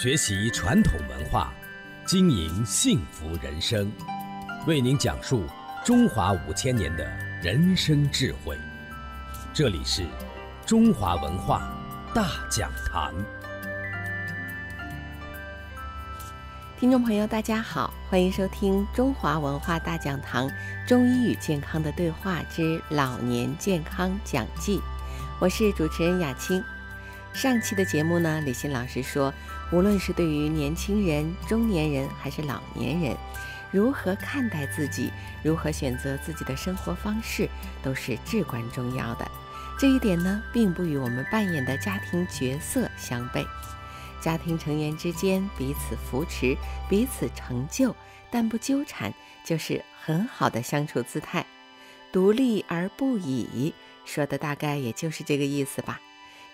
学习传统文化，经营幸福人生，为您讲述中华五千年的人生智慧。这里是中华文化大讲堂。听众朋友，大家好，欢迎收听中华文化大讲堂中医与健康的对话之老年健康讲记。我是主持人雅青。上期的节目呢，李欣老师说，无论是对于年轻人、中年人还是老年人，如何看待自己，如何选择自己的生活方式，都是至关重要的。这一点呢，并不与我们扮演的家庭角色相悖。家庭成员之间彼此扶持、彼此成就，但不纠缠，就是很好的相处姿态。独立而不倚，说的大概也就是这个意思吧。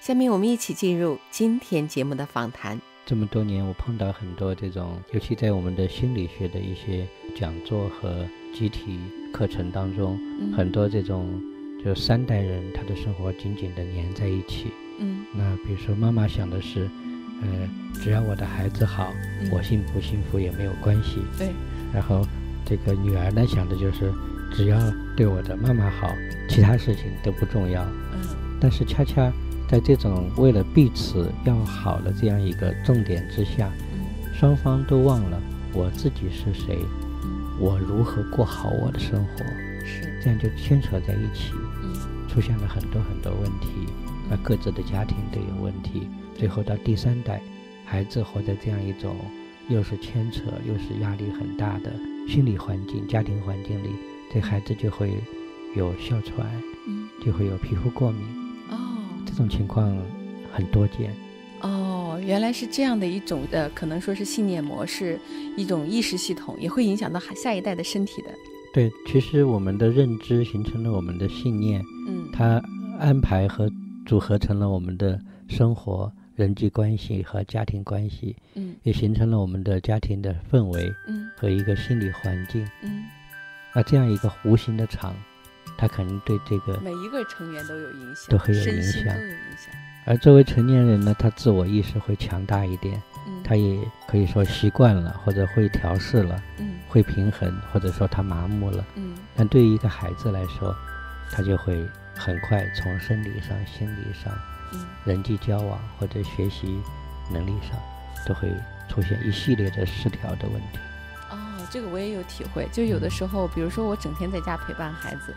下面我们一起进入今天节目的访谈。这么多年，我碰到很多这种，尤其在我们的心理学的一些讲座和集体课程当中，很多这种就三代人他的生活紧紧的粘在一起。嗯，那比如说妈妈想的是，呃，只要我的孩子好，我幸不幸福也没有关系。对。然后这个女儿呢想的就是，只要对我的妈妈好，其他事情都不重要。嗯。但是恰恰。在这种为了彼此要好的这样一个重点之下，双方都忘了我自己是谁，我如何过好我的生活，是这样就牵扯在一起，出现了很多很多问题，那各自的家庭都有问题，最后到第三代，孩子活在这样一种又是牵扯又是压力很大的心理环境、家庭环境里，这孩子就会有哮喘，就会有皮肤过敏。这种情况很多见，哦，原来是这样的一种呃，可能说是信念模式，一种意识系统，也会影响到下一代的身体的。对，其实我们的认知形成了我们的信念，嗯，它安排和组合成了我们的生活、人际关系和家庭关系，嗯，也形成了我们的家庭的氛围，嗯，和一个心理环境，嗯，那这样一个无形的场。他可能对这个每一个成员都有影响，都很有影响，都有影响。而作为成年人呢，他自我意识会强大一点，他也可以说习惯了，或者会调试了，嗯，会平衡，或者说他麻木了，嗯。但对于一个孩子来说，他就会很快从生理上、心理上、嗯，人际交往或者学习能力上，都会出现一系列的失调的问题。哦，这个我也有体会，就有的时候，比如说我整天在家陪伴孩子。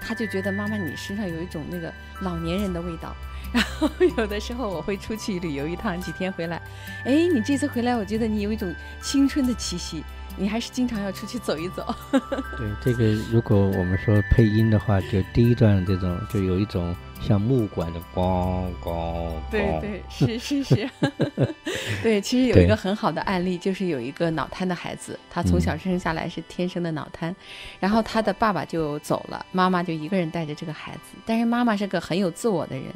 他就觉得妈妈你身上有一种那个老年人的味道，然后有的时候我会出去旅游一趟，几天回来，哎，你这次回来，我觉得你有一种青春的气息，你还是经常要出去走一走。对这个，如果我们说配音的话，就第一段这种就有一种。像木管的咣咣，对对是是是，对，其实有一个很好的案例，就是有一个脑瘫的孩子，他从小生下来是天生的脑瘫，然后他的爸爸就走了，妈妈就一个人带着这个孩子，但是妈妈是个很有自我的人，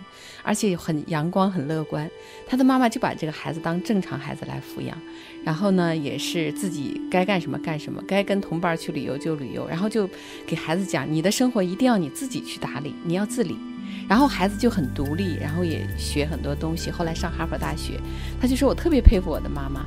而且很阳光很乐观，他的妈妈就把这个孩子当正常孩子来抚养，然后呢也是自己该干什么干什么，该跟同伴去旅游就旅游，然后就给孩子讲，你的生活一定要你自己去打理，你要自理。然后孩子就很独立，然后也学很多东西。后来上哈佛大学，他就说：“我特别佩服我的妈妈，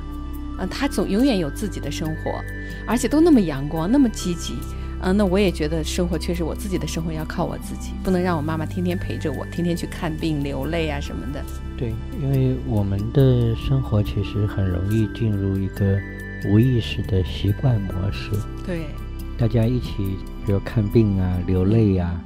嗯，她总永远有自己的生活，而且都那么阳光，那么积极。嗯，那我也觉得生活确实，我自己的生活要靠我自己，不能让我妈妈天天陪着我，天天去看病流泪啊什么的。对，因为我们的生活其实很容易进入一个无意识的习惯模式。对，大家一起，比如看病啊，流泪呀。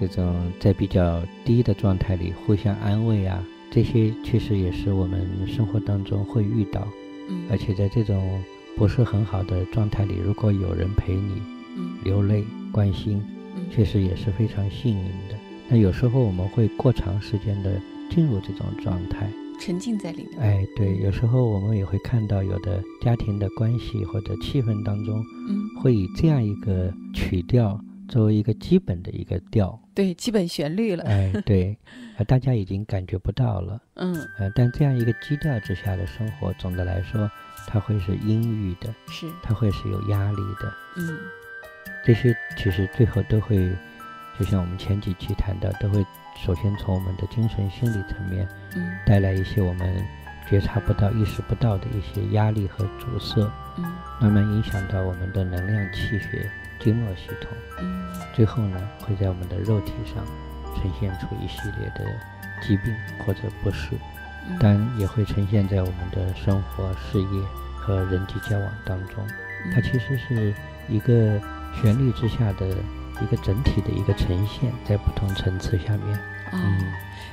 这种在比较低的状态里互相安慰啊，这些确实也是我们生活当中会遇到。嗯，而且在这种不是很好的状态里，如果有人陪你，嗯，流泪关心，嗯，确实也是非常幸运的。那有时候我们会过长时间的进入这种状态，沉浸在里面。哎，对，有时候我们也会看到有的家庭的关系或者气氛当中，嗯，会以这样一个曲调。作为一个基本的一个调，对基本旋律了，哎，对，呃，大家已经感觉不到了，嗯，呃，但这样一个基调之下的生活，总的来说，它会是阴郁的，是，它会是有压力的，嗯，这些其实最后都会，就像我们前几期谈到，都会首先从我们的精神心理层面，嗯，带来一些我们觉察不到、意识不到的一些压力和阻塞，嗯，慢慢影响到我们的能量、气血、经络系统，嗯，最后呢，会在我们的肉体上呈现出一系列的疾病或者不适，当然也会呈现在我们的生活、事业和人际交往当中。它其实是一个旋律之下的一个整体的一个呈现，在不同层次下面。哦，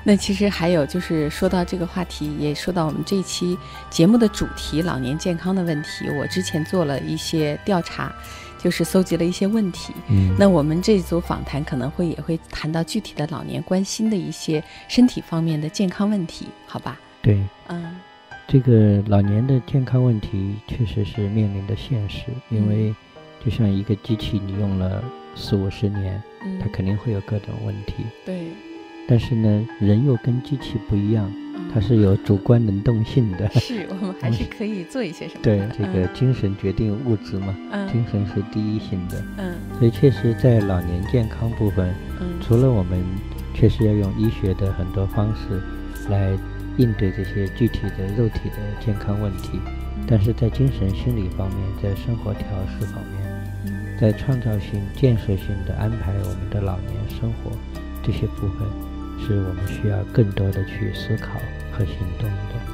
那其实还有就是说到这个话题，也说到我们这一期节目的主题——老年健康的问题。我之前做了一些调查，就是搜集了一些问题。嗯，那我们这组访谈可能会也会谈到具体的老年关心的一些身体方面的健康问题，好吧？对，嗯，这个老年的健康问题确实是面临的现实，因为就像一个机器，你用了四五十年，它肯定会有各种问题。对。但是呢，人又跟机器不一样，它是有主观能动性的。是我们还是可以做一些什么？对，这个精神决定物质嘛，精神是第一性的。嗯，所以确实，在老年健康部分，除了我们确实要用医学的很多方式来应对这些具体的肉体的健康问题，但是在精神心理方面，在生活调试方面，在创造性、建设性的安排我们的老年生活这些部分。是我们需要更多的去思考和行动的。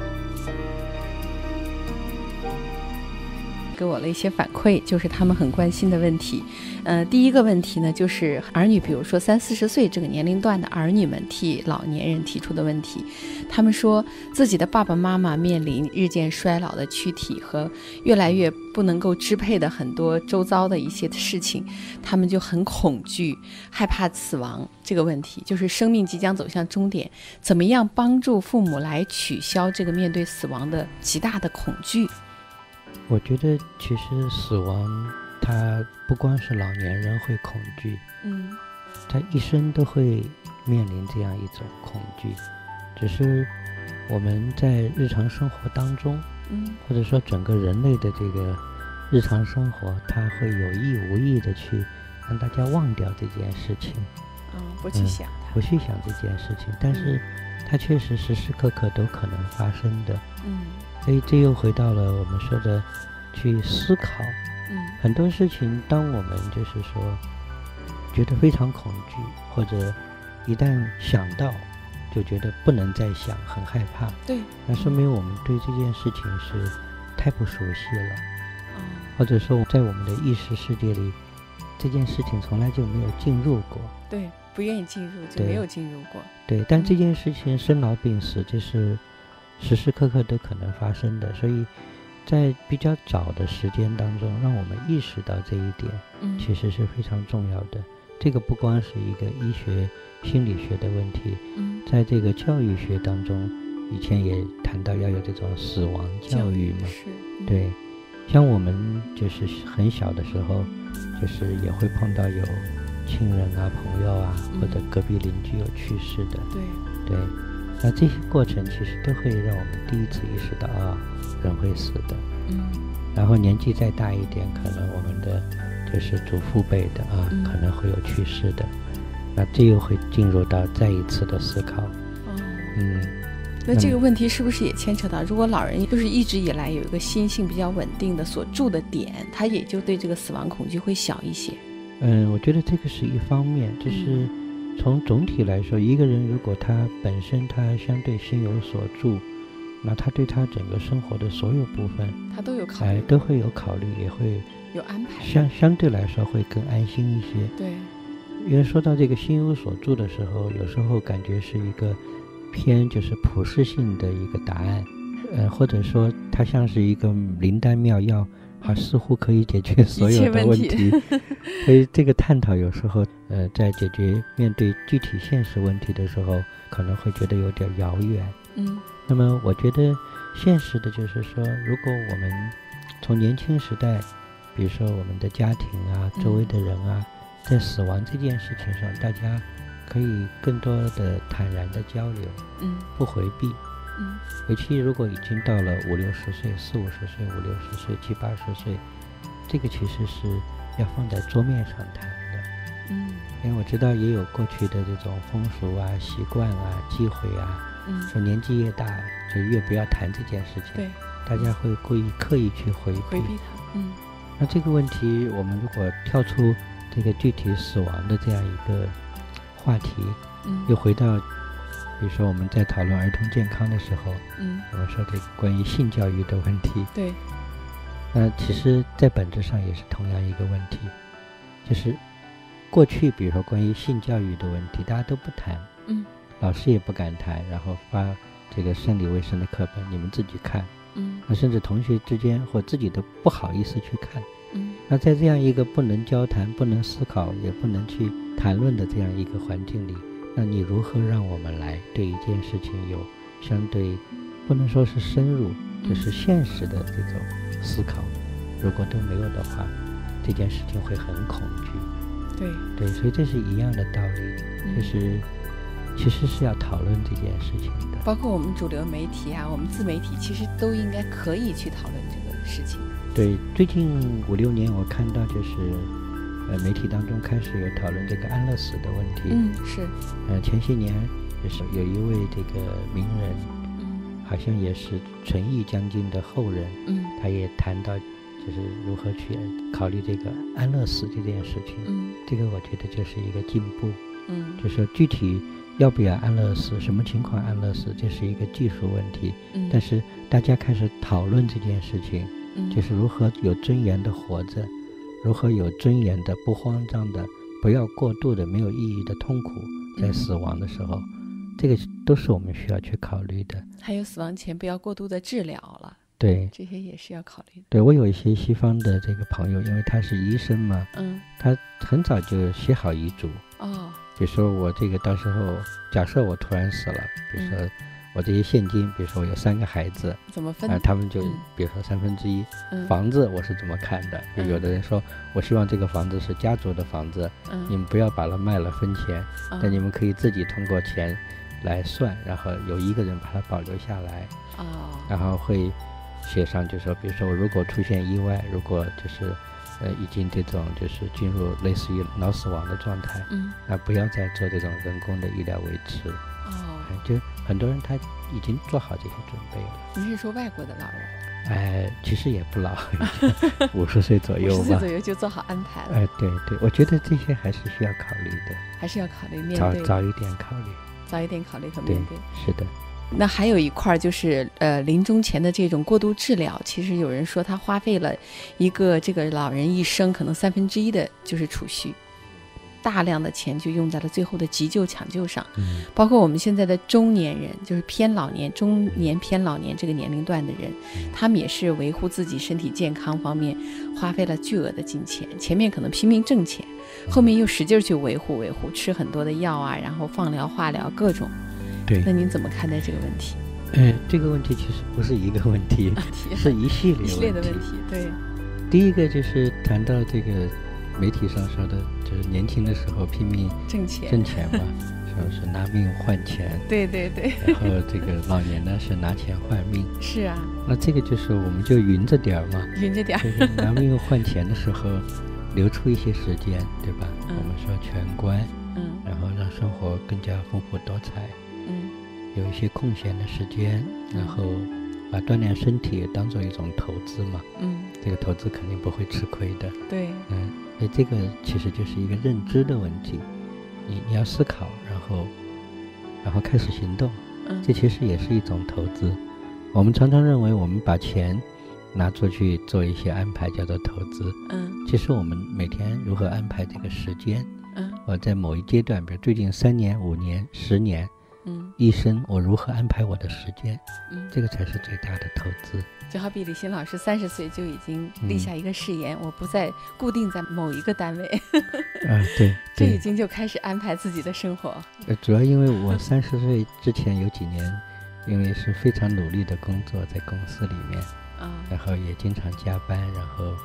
给我了一些反馈，就是他们很关心的问题。呃，第一个问题呢，就是儿女，比如说三四十岁这个年龄段的儿女们替老年人提出的问题。他们说自己的爸爸妈妈面临日渐衰老的躯体和越来越不能够支配的很多周遭的一些事情，他们就很恐惧、害怕死亡这个问题，就是生命即将走向终点，怎么样帮助父母来取消这个面对死亡的极大的恐惧？我觉得其实死亡，它不光是老年人会恐惧，嗯，他一生都会面临这样一种恐惧，只是我们在日常生活当中，嗯，或者说整个人类的这个日常生活，他会有意无意的去让大家忘掉这件事情，嗯，不去想它。不去想这件事情，但是它确实时时刻刻都可能发生的，嗯。所以这又回到了我们说的，去思考，嗯，很多事情，当我们就是说觉得非常恐惧，或者一旦想到，就觉得不能再想，很害怕，对，那说明我们对这件事情是太不熟悉了，嗯，或者说在我们的意识世界里，这件事情从来就没有进入过，对，不愿意进入就没有进入过，对，但这件事情生老病死这是。时时刻刻都可能发生的，所以在比较早的时间当中，让我们意识到这一点，嗯，其实是非常重要的。这个不光是一个医学、心理学的问题，嗯，在这个教育学当中，以前也谈到要有这种死亡教育嘛，是，对。像我们就是很小的时候，就是也会碰到有亲人啊、朋友啊，或者隔壁邻居有去世的，对，对。那这些过程其实都会让我们第一次意识到啊，人会死的。嗯。然后年纪再大一点，可能我们的就是祖父辈的啊，可能会有去世的。那这又会进入到再一次的思考。哦。嗯。那这个问题是不是也牵扯到，如果老人就是一直以来有一个心性比较稳定的所住的点，他也就对这个死亡恐惧会小一些？嗯，我觉得这个是一方面，就是。从总体来说，一个人如果他本身他相对心有所住，那他对他整个生活的所有部分，他都有考虑，都会有考虑，也会有安排，相相对来说会更安心一些。对，因为说到这个心有所住的时候，有时候感觉是一个偏就是普适性的一个答案，呃，或者说它像是一个灵丹妙药。啊，似乎可以解决所有的问题，所以这个探讨有时候，呃，在解决面对具体现实问题的时候，可能会觉得有点遥远。嗯，那么我觉得现实的就是说，如果我们从年轻时代，比如说我们的家庭啊，周围的人啊，在死亡这件事情上，大家可以更多的坦然的交流，嗯，不回避。嗯，尤其如果已经到了五六十岁、四五十岁、五六十岁、七八十岁，这个其实是要放在桌面上谈的。嗯，因为我知道也有过去的这种风俗啊、习惯啊、忌讳啊，嗯，说年纪越大就越不要谈这件事情。对，大家会故意刻意去回避。回避它。嗯，那这个问题，我们如果跳出这个具体死亡的这样一个话题，嗯，又回到，比如说我们在讨论儿童健康的时候，嗯，我们说这个关于性教育的问题，对，那其实，在本质上也是同样一个问题，就是过去比如说关于性教育的问题，大家都不谈，嗯，老师也不敢谈，然后发这个生理卫生的课本，你们自己看，嗯，那甚至同学之间或自己都不好意思去看。嗯，那在这样一个不能交谈、不能思考、也不能去谈论的这样一个环境里，那你如何让我们来对一件事情有相对不能说是深入，就是现实的这种思考？如果都没有的话，这件事情会很恐惧。对对，所以这是一样的道理，就是其实是要讨论这件事情的。包括我们主流媒体啊，我们自媒体其实都应该可以去讨论这个事情。对，最近五六年我看到就是，呃，媒体当中开始有讨论这个安乐死的问题。嗯，是。呃，前些年就是有一位这个名人，嗯，好像也是纯义将军的后人，嗯，他也谈到就是如何去考虑这个安乐死这件事情。嗯，这个我觉得就是一个进步。嗯，就是说具体要不要安乐死，什么情况安乐死，这是一个技术问题。嗯，但是大家开始讨论这件事情。就是如何有尊严的活着，如何有尊严的、不慌张的、不要过度的、没有意义的痛苦，在死亡的时候，这个都是我们需要去考虑的。还有死亡前不要过度的治疗了，对，这些也是要考虑的。对我有一些西方的这个朋友，因为他是医生嘛，嗯，他很早就写好遗嘱。哦，比如说我这个到时候，假设我突然死了，比如说。我这些现金，比如说我有三个孩子，怎么分？啊，他们就比如说三分之一。房子我是怎么看的，就有的人说，我希望这个房子是家族的房子，你们不要把它卖了分钱，但你们可以自己通过钱来算，然后有一个人把它保留下来。哦。然后会写上，就说，比如说我如果出现意外，如果就是呃已经这种就是进入类似于脑死亡的状态，嗯，那不要再做这种人工的医疗维持。哦。就很多人他已经做好这些准备了。你是说外国的老人？哎，其实也不老，五十岁左右吧。五十岁左右就做好安排了。哎，对对，我觉得这些还是需要考虑的。还是要考虑面对。早早一点考虑。早一点考虑和面对。是的。那还有一块就是呃，临终前的这种过度治疗，其实有人说他花费了一个这个老人一生可能三分之一的就是储蓄。大量的钱就用在了最后的急救抢救上，嗯，包括我们现在的中年人，就是偏老年、中年偏老年这个年龄段的人，他们也是维护自己身体健康方面花费了巨额的金钱。前面可能拼命挣钱，后面又使劲去维护维护，吃很多的药啊，然后放疗、化疗各种。对，那您怎么看待这个问题？嗯，这个问题其实不是一个问题，是一系列一系列的问题。对，第一个就是谈到这个。媒体上说的，就是年轻的时候拼命挣钱挣钱嘛，说是拿命换钱。对对对。然后这个老年呢是拿钱换命。是啊。那这个就是我们就匀着点儿嘛。匀着点儿。拿命换钱的时候，留出一些时间，对吧？嗯。我们说全关。嗯。然后让生活更加丰富多彩。嗯。有一些空闲的时间，然后把锻炼身体当做一种投资嘛。嗯。这个投资肯定不会吃亏的。对。嗯。所以这个其实就是一个认知的问题，你你要思考，然后，然后开始行动，嗯，这其实也是一种投资。我们常常认为我们把钱拿出去做一些安排叫做投资，嗯，其实我们每天如何安排这个时间，嗯，我在某一阶段，比如最近三年、五年、十年，嗯，一生我如何安排我的时间，嗯，这个才是最大的投资。就好比李欣老师三十岁就已经立下一个誓言，我不再固定在某一个单位。啊，对，这已经就开始安排自己的生活。呃，主要因为我三十岁之前有几年，因为是非常努力的工作在公司里面，啊，然后也经常加班，然后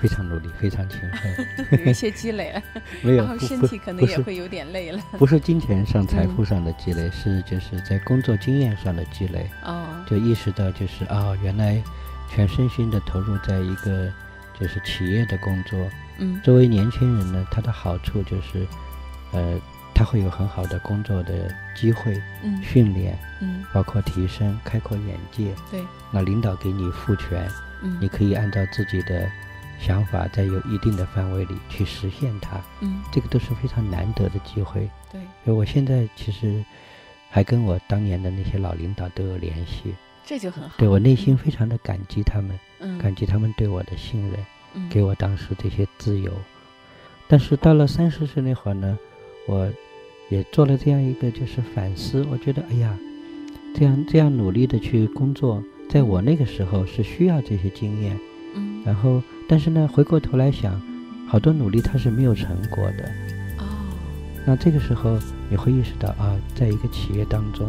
非常努力，非常勤奋，有一些积累了，没有，然后身体可能也会有点累了。不是金钱上、财富上的积累，是就是在工作经验上的积累。哦。就意识到，就是啊，原来全身心的投入在一个就是企业的工作。嗯，作为年轻人呢，他的好处就是，呃，他会有很好的工作的机会、嗯训练，嗯包括提升、开阔眼界。对，那领导给你赋权，嗯你可以按照自己的想法，在有一定的范围里去实现它，嗯这个都是非常难得的机会。对，所以我现在其实还跟我当年的那些老领导都有联系，这就很好。对我内心非常的感激他们，嗯感激他们对我的信任，嗯给我当时这些自由。但是到了三十岁那会儿呢，我也做了这样一个就是反思，我觉得哎呀，这样这样努力的去工作，在我那个时候是需要这些经验。嗯然后，但是呢，回过头来想，好多努力它是没有成果的。哦那这个时候你会意识到啊，在一个企业当中，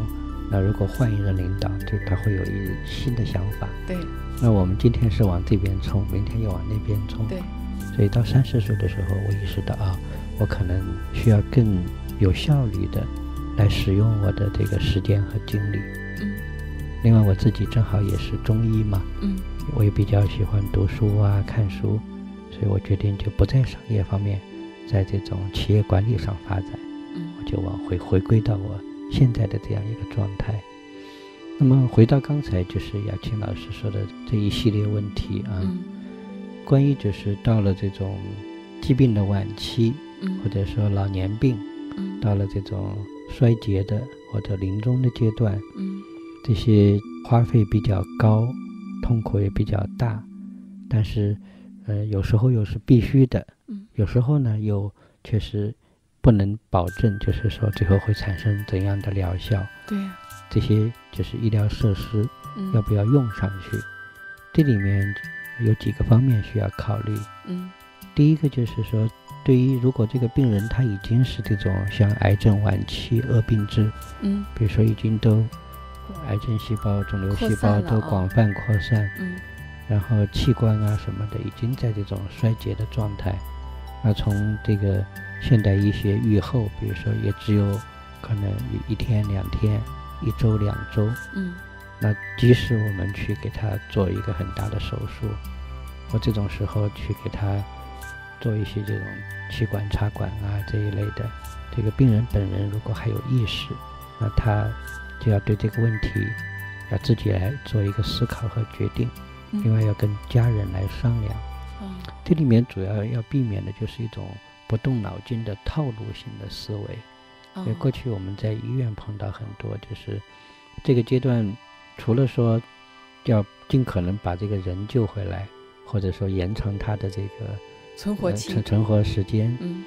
那如果换一个领导，这他会有一新的想法。对那我们今天是往这边冲，明天又往那边冲。对所以到三十岁的时候，我意识到啊，我可能需要更有效率的来使用我的这个时间和精力。嗯另外，我自己正好也是中医嘛，嗯我也比较喜欢读书啊、看书，所以我决定就不在商业方面，在这种企业管理上发展，嗯。我就往回回归到我现在的这样一个状态。那么回到刚才就是雅琴老师说的这一系列问题啊，嗯。关于就是到了这种疾病的晚期，嗯。或者说老年病，嗯。到了这种衰竭的或者临终的阶段，嗯。这些花费比较高，痛苦也比较大，但是，呃，有时候又是必须的，嗯。有时候呢又确实不能保证，就是说最后会产生怎样的疗效，对呀。这些就是医疗设施嗯。要不要用上去，这里面有几个方面需要考虑。嗯。第一个就是说，对于如果这个病人他已经是这种像癌症晚期恶病质，嗯。比如说已经都癌症细胞、肿瘤细胞都哦。广泛扩散，嗯。然后器官啊什么的已经在这种衰竭的状态。那从这个现代医学预后，比如说也只有可能一一天、两天、一周、两周，嗯。那即使我们去给他做一个很大的手术，或这种时候去给他做一些这种气管插管啊这一类的，这个病人本人如果还有意识，那他就要对这个问题要自己来做一个思考和决定，嗯。另外要跟家人来商量。嗯。这里面主要要避免的就是一种不动脑筋的套路性的思维。哦因为过去我们在医院碰到很多，就是这个阶段，除了说要尽可能把这个人救回来，或者说延长他的这个呃存活期存存活时间，嗯。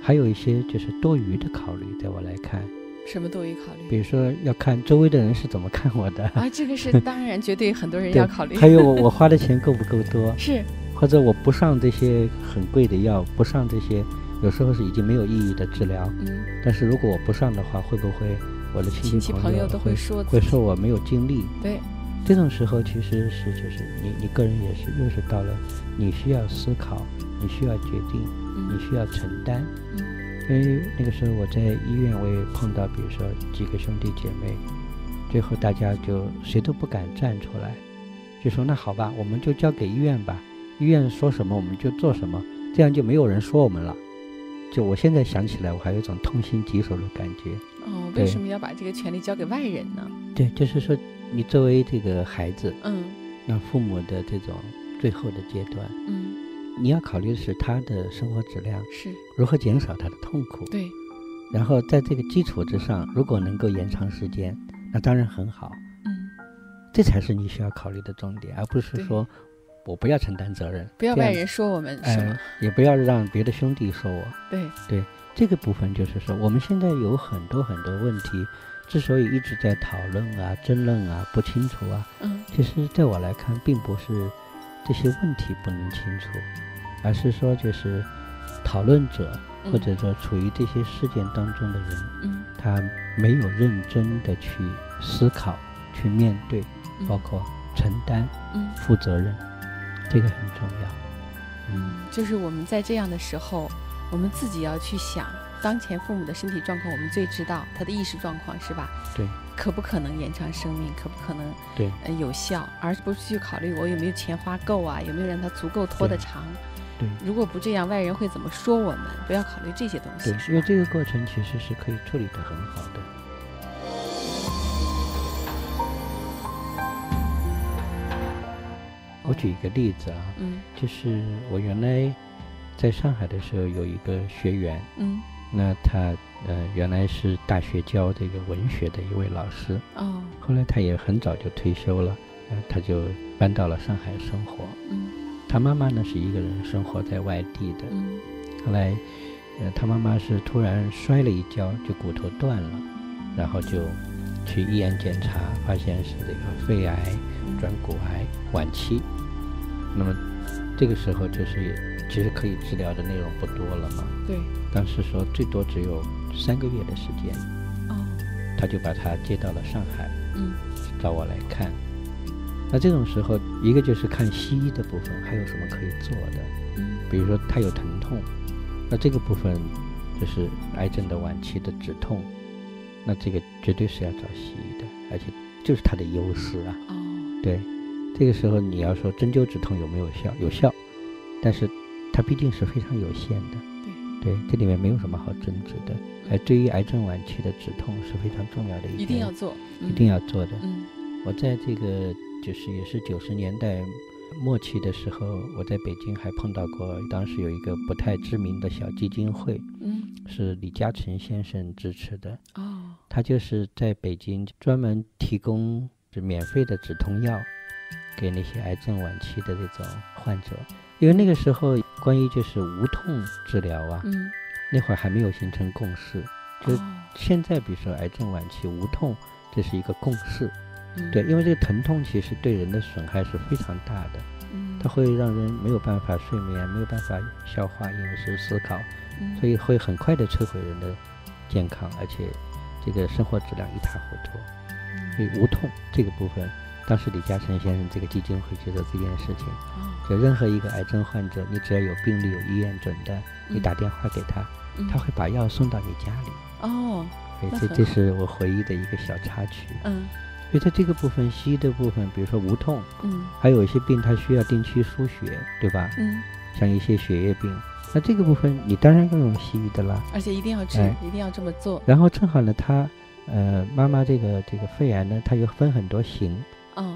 还有一些就是多余的考虑，在我来看，什么多余考虑比如说要看周围的人是怎么看我的，啊？这个是 当然绝对很多人要考虑。还有我我花的钱够不够多，是或者我不上这些很贵的药，不上这些有时候是已经没有意义的治疗，嗯，但是如果我不上的话，会不会我的亲亲戚朋友都会说会说我没有精力？对，这种时候其实是就是你你个人也是又是到了你需要思考，你需要决定，你嗯需要承担。嗯因为那个时候我在医院，我也碰到，比如说几个兄弟姐妹，最后大家就谁都不敢站出来，就说那好吧，我们就交给医院吧，医院说什么我们就做什么，这样就没有人说我们了。就我现在想起来，我还有一种痛心疾首的感觉。哦，为什么要把这个权利交给外人呢？对，就是说你作为这个孩子，嗯那父母的这种最后的阶段，嗯，你要考虑的是他的生活质量，是如何减少他的痛苦。对，然后在这个基础之上，如果能够延长时间，那当然很好。嗯，这才是你需要考虑的重点，而不是说我不要承担责任，不要外人说我们是呃？，也不要让别的兄弟说我。对对，这个部分就是说，我们现在有很多很多问题，之所以一直在讨论啊、争论啊、不清楚啊，嗯其实在我来看，并不是这些问题不能清楚，而是说就是讨论者嗯。或者说处于这些事件当中的人，嗯。他没有认真的去思考、去面对，嗯。包括承担、嗯。负责任，这个很重要。嗯，就是我们在这样的时候，我们自己要去想，当前父母的身体状况，我们最知道他的意识状况是吧？对，可不可能延长生命，可不可能对呃有效，而不是去考虑我有没有钱花够啊，有没有让他足够拖得对长。对，如果不这样，外人会怎么说我们？不要考虑这些东西。对，因为这个过程其实是可以处理得很好的。我举一个例子啊，嗯，就是我原来在上海的时候有一个学员，嗯，那他呃原来是大学教这个文学的一位老师，哦，后来他也很早就退休了，呃，他就搬到了上海生活。嗯，他妈妈呢是一个人生活在外地的，嗯，后来，呃，他妈妈是突然摔了一跤，就骨头断了，然后就去医院检查，发现是这个肺癌转骨癌晚期。那么这个时候就是其实可以治疗的内容不多了嘛。对。当时说最多只有三个月的时间。哦。他就把他接到了上海。嗯。找我来看。那这种时候，一个就是看西医的部分还有什么可以做的。嗯。比如说他有疼痛，那这个部分就是癌症的晚期的止痛，那这个绝对是要找西医的，而且就是他的优势啊。哦。对。这个时候你要说针灸止痛有没有效？有效，但是它毕竟是非常有限的。对对，这里面没有什么好争执的。而对于癌症晚期的止痛是非常重要的一点，一定要做，一定要做的。嗯，我在这个就是也是九十年代末期的时候，我在北京还碰到过，当时有一个不太知名的小基金会，嗯，是李嘉诚先生支持的。哦，他就是在北京专门提供是免费的止痛药。给那些癌症晚期的这种患者，因为那个时候关于就是无痛治疗啊，嗯，那会儿还没有形成共识。就现在，比如说癌症晚期无痛，这是一个共识。对，因为这个疼痛其实对人的损害是非常大的，嗯，它会让人没有办法睡眠，没有办法消化、饮食、思考，嗯，所以会很快的摧毁人的健康，而且这个生活质量一塌糊涂。所以无痛这个部分。当时李嘉诚先生这个基金会去做这件事情，就任何一个癌症患者，你只要有病历、有医院诊断，你打电话给他，他会把药送到你家里。哦，这这是我回忆的一个小插曲。嗯，所以在这个部分，西医的部分，比如说无痛，嗯，还有一些病它需要定期输血，对吧？嗯，像一些血液病，那这个部分你当然要用西医的啦。而且一定要治，一定要这么做。然后正好呢，他呃妈妈这个这个肺癌呢，它又分很多型。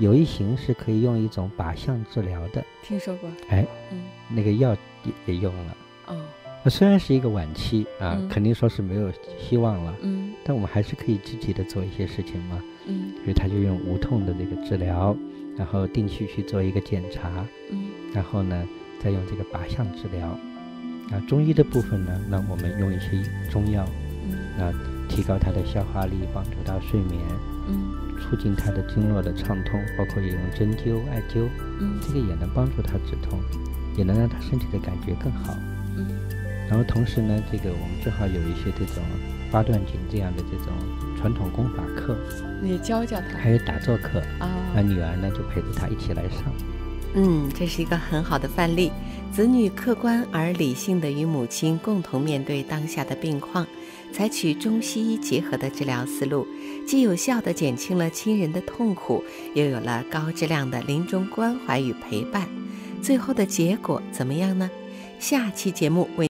有一型是可以用一种靶向治疗的，听说过。哎，嗯，那个药也也用了。哦，那虽然是一个晚期啊，肯定说是没有希望了。嗯，但我们还是可以积极的做一些事情嘛。嗯，所以他就用无痛的这个治疗，然后定期去做一个检查。嗯，然后呢，再用这个靶向治疗。啊，中医的部分呢，那我们用一些中药，嗯，那提高他的消化力，帮助他睡眠。嗯。促进他的经络的畅通，包括也用针灸、艾灸，嗯，这个也能帮助他止痛，也能让他身体的感觉更好，嗯。然后同时呢，这个我们正好有一些这种八段锦这样的这种传统功法课，你教教他，还有打坐课啊，那女儿呢就陪着他一起来上。嗯，这是一个很好的范例，子女客观而理性的与母亲共同面对当下的病况。采取中西医结合的治疗思路，既有效地减轻了亲人的痛苦，又有了高质量的临终关怀与陪伴。最后的结果怎么样呢？下期节目为。